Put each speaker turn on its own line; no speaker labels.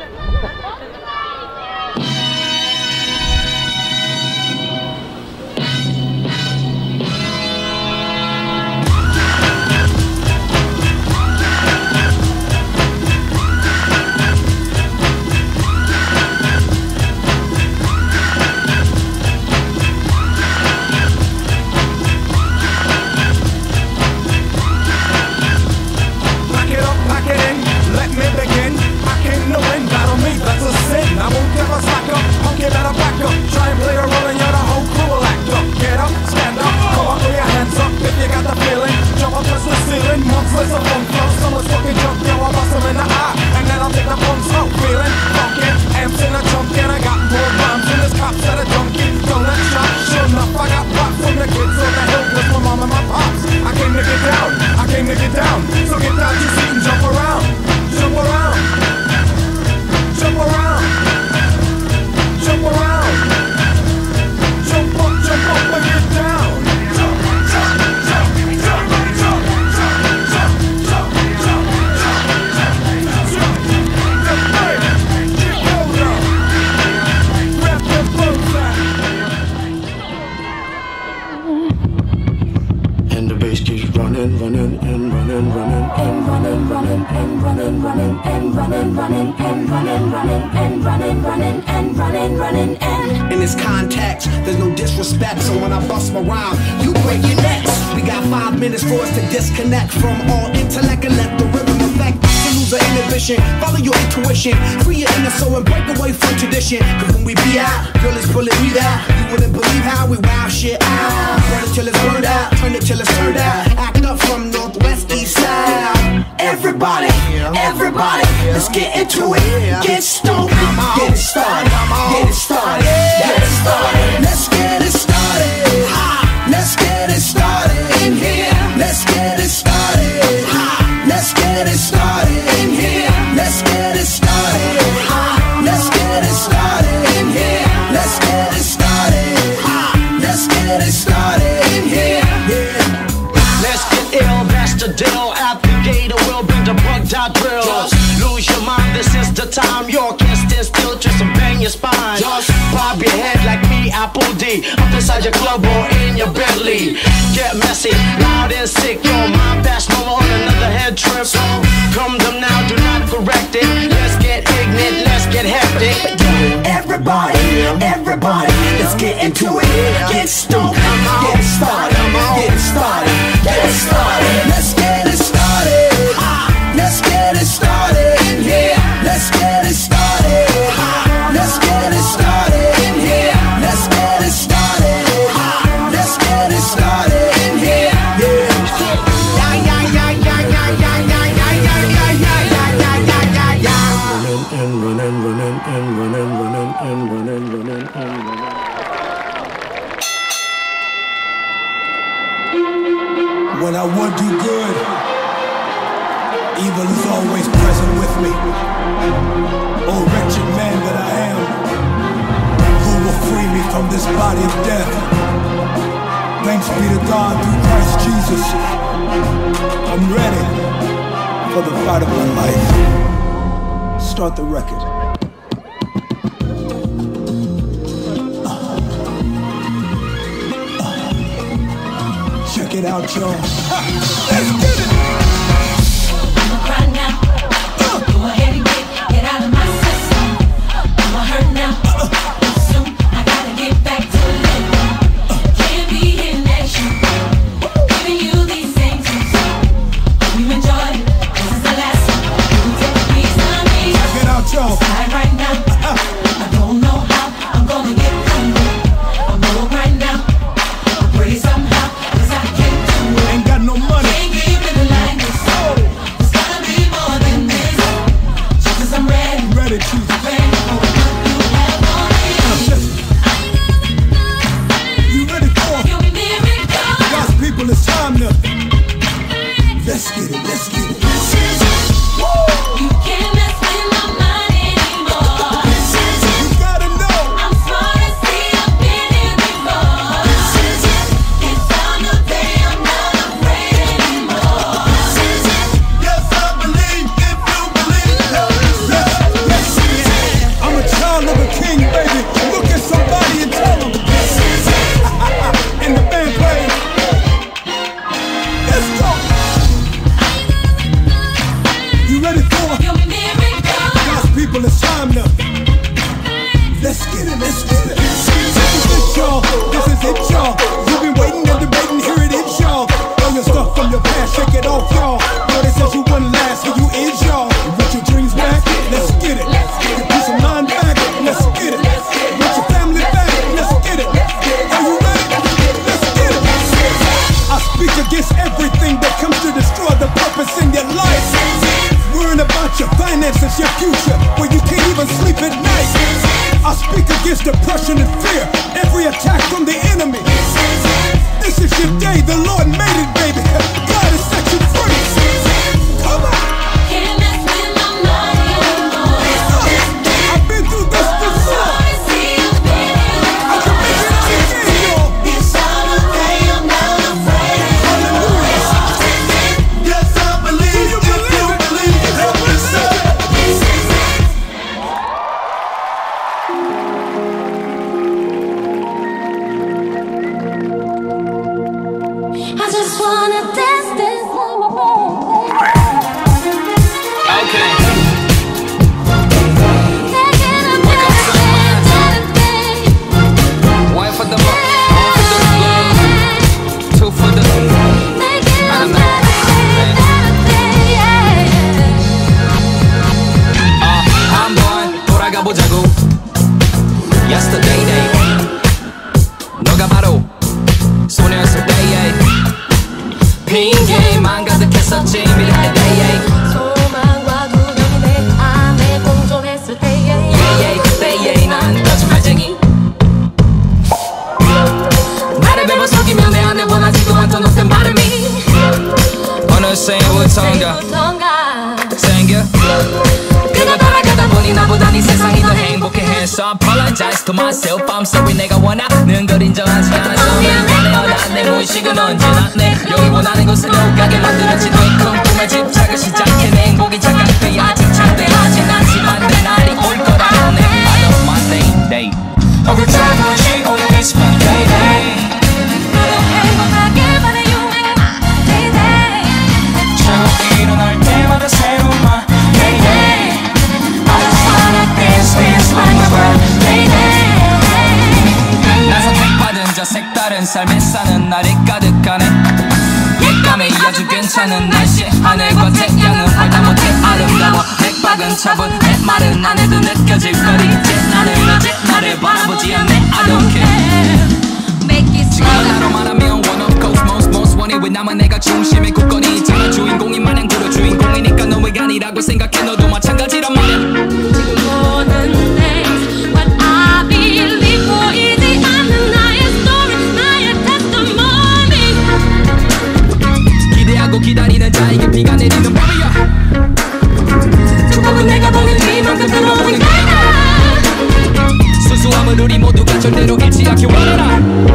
Thank you. And
running, running, and running, running, and
In this context, there's no disrespect. So when I bust my rhyme, you break your necks. We got five minutes for us to disconnect from all intellect and let the rhythm affect. To lose our inhibition, follow your intuition, free your inner soul and break away from tradition. Cause when we be out, girl, it's pulling me out. You wouldn't believe how we wow shit out. Burn it till it's burned out, turn it till it's turned out. Act up from northwest, east side. Everybody, everybody, let's get into it. Get stoned, get it started, get it started, get it started. Let's get it started.
That's the deal. At the gate, we'll bring the bug dot drills. Lose your mind, this is the time. Your can't stand still, just to bang your spine. Just bob your head like me, Apple D. Up inside your club or in your Bentley. Get messy, loud and sick. Your mind fast, no on another head trip. So come them now, do not correct it. Let's get ignorant, let's get hectic.
Everybody, everybody, let's get into it.
When I would do good, evil is always present with me. Oh, wretched man that I am, who will free me from this body of death? Thanks be to God through Christ Jesus. I'm ready for the fight of my life. Start the record. get
out
your. from your past, shake it off, y'all. They said you wouldn't last, here you is, y'all. You want your dreams back? Let's get it. Your peace of mind back? Let's get it. Want your family back? Let's get it. Are you ready? Let's get it. I speak against everything that comes to destroy the purpose in your life. Worrying about your finances, your future, where you can't even sleep at night. I speak against depression and fear, every attack
부터인가
생겨. 그가 돌아가다 보니 나보다 네 세상이 더 행복해해서 Apologize to myself. I'm sorry 내가 원하는 걸 인정하지 않아서 미안해요 난내 무의식은 언제나 내. 여기 원하는 곳으로 가게 만들었지 너 가득하네 예감에 아주 괜찮은 날씨. 하늘과 태양은 알다 못해 아름다워. 맥박은 차분 내 말은 안 해도 느껴질 거리. 이제 나는 이제 나를 바라보지 않네. I don't care. 지금 나로 말하면 one of course most most wanted. 왜 나만 내가 중심의 굳건히? 있잖아 주인공인 마냥 그로 주인공이니까 너무가 아니라고 생각해. 너 수수함은 우리 모두가 절대로 잃지 않길 원해라